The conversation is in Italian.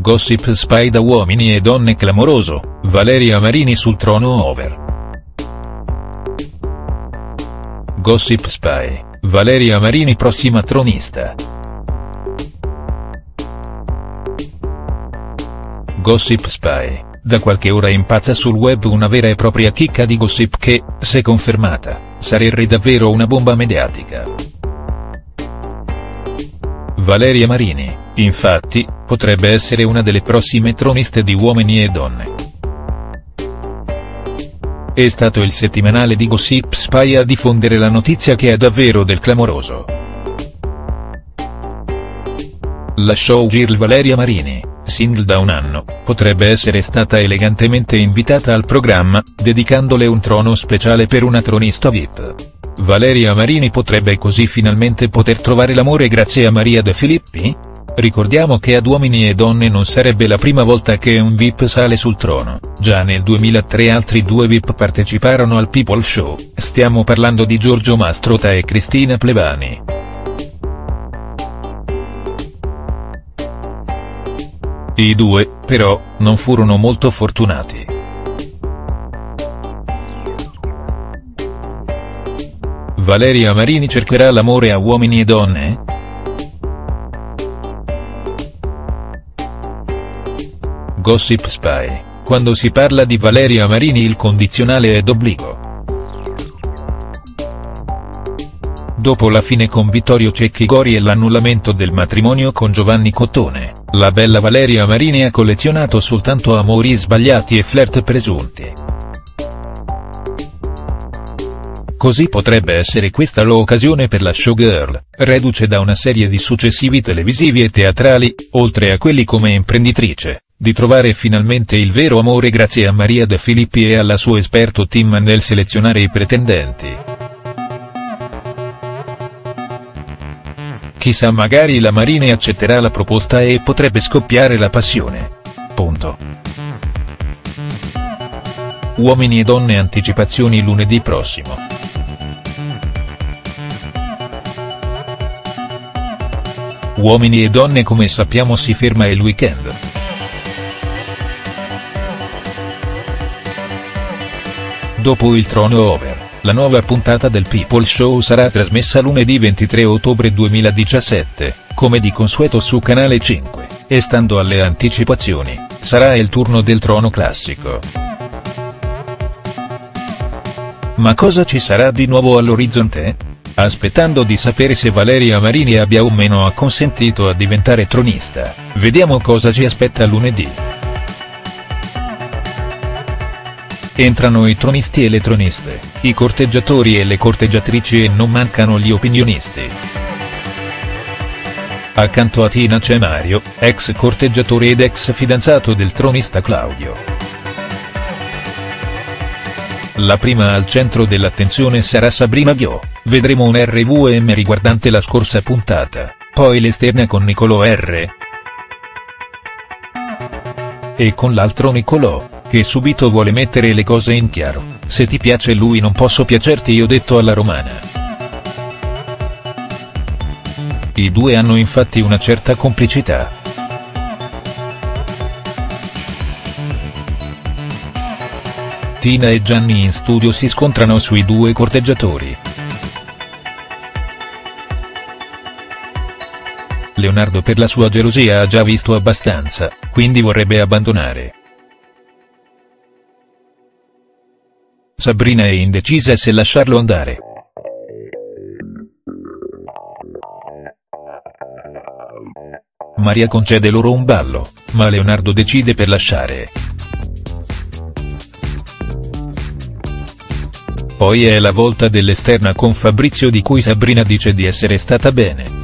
Gossip spy da uomini e donne clamoroso, Valeria Marini sul trono over. Gossip spy, Valeria Marini prossima tronista. Gossip spy, da qualche ora impazza sul web una vera e propria chicca di gossip che, se confermata, sarebbe davvero una bomba mediatica. Valeria Marini, infatti, potrebbe essere una delle prossime troniste di Uomini e Donne. È stato il settimanale di Gossip Spy a diffondere la notizia che è davvero del clamoroso. La showgirl Valeria Marini, single da un anno, potrebbe essere stata elegantemente invitata al programma, dedicandole un trono speciale per una tronista VIP. Valeria Marini potrebbe così finalmente poter trovare l'amore grazie a Maria De Filippi? Ricordiamo che ad Uomini e Donne non sarebbe la prima volta che un VIP sale sul trono, già nel 2003 altri due VIP parteciparono al People Show, stiamo parlando di Giorgio Mastrota e Cristina Plevani. I due, però, non furono molto fortunati. Valeria Marini cercherà l'amore a uomini e donne?. Gossip Spy, quando si parla di Valeria Marini il condizionale è d'obbligo. Dopo la fine con Vittorio Cecchi Gori e l'annullamento del matrimonio con Giovanni Cottone, la bella Valeria Marini ha collezionato soltanto amori sbagliati e flirt presunti. Così potrebbe essere questa l'occasione per la showgirl, reduce da una serie di successivi televisivi e teatrali, oltre a quelli come imprenditrice, di trovare finalmente il vero amore grazie a Maria De Filippi e alla suo esperto team nel selezionare i pretendenti. Chissà magari la Marini accetterà la proposta e potrebbe scoppiare la passione. Punto. Uomini e donne anticipazioni lunedì prossimo. Uomini e donne come sappiamo si ferma il weekend. Dopo il trono over. La nuova puntata del People Show sarà trasmessa lunedì 23 ottobre 2017, come di consueto su Canale 5, e stando alle anticipazioni, sarà il turno del trono classico. Ma cosa ci sarà di nuovo all'orizzonte? Aspettando di sapere se Valeria Marini abbia o meno acconsentito a diventare tronista, vediamo cosa ci aspetta lunedì. Entrano i tronisti e le troniste, i corteggiatori e le corteggiatrici e non mancano gli opinionisti. Accanto a Tina c'è Mario, ex corteggiatore ed ex fidanzato del tronista Claudio. La prima al centro dell'attenzione sarà Sabrina Ghio, vedremo un RVM riguardante la scorsa puntata, poi l'esterna con Nicolò R. E con l'altro Nicolò che subito vuole mettere le cose in chiaro, se ti piace lui non posso piacerti io detto alla romana. I due hanno infatti una certa complicità. Tina e Gianni in studio si scontrano sui due corteggiatori. Leonardo per la sua gelosia ha già visto abbastanza, quindi vorrebbe abbandonare. Sabrina è indecisa se lasciarlo andare. Maria concede loro un ballo, ma Leonardo decide per lasciare. Poi è la volta dell'esterna con Fabrizio di cui Sabrina dice di essere stata bene.